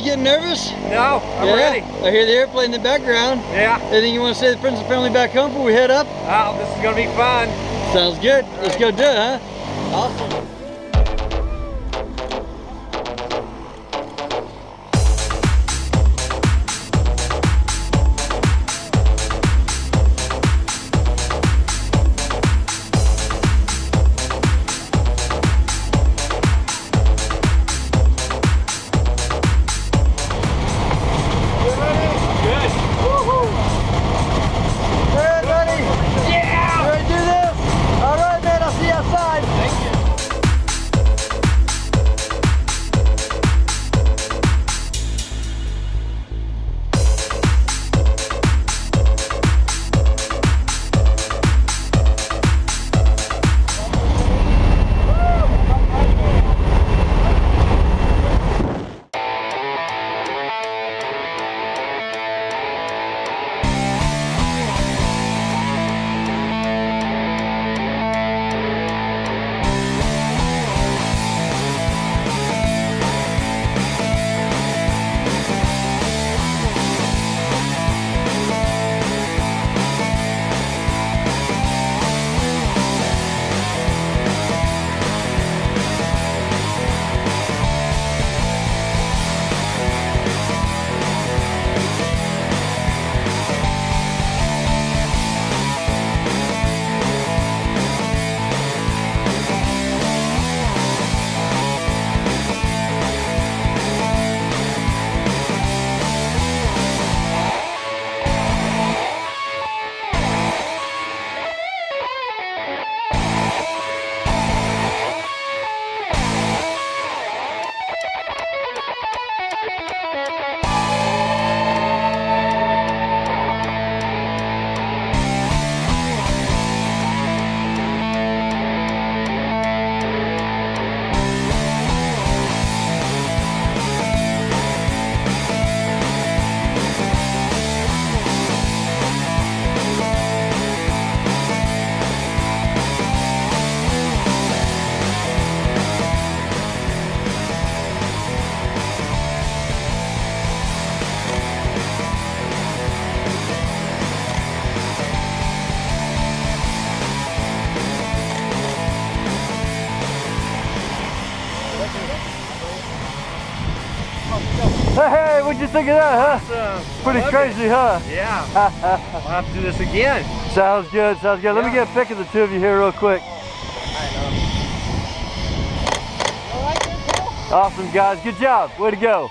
nervous? No, I'm yeah. ready. I hear the airplane in the background. Yeah. Anything you want to say to the friends and family back home before we head up? Oh, this is gonna be fun. Sounds good. Let's go do it, huh? Awesome. What'd you think of that, huh? Awesome. Uh, Pretty Love crazy, huh? Yeah. I'll have to do this again. Sounds good, sounds good. Let me get a pic of the two of you here real quick. Um, awesome, guys. Good job. Way to go.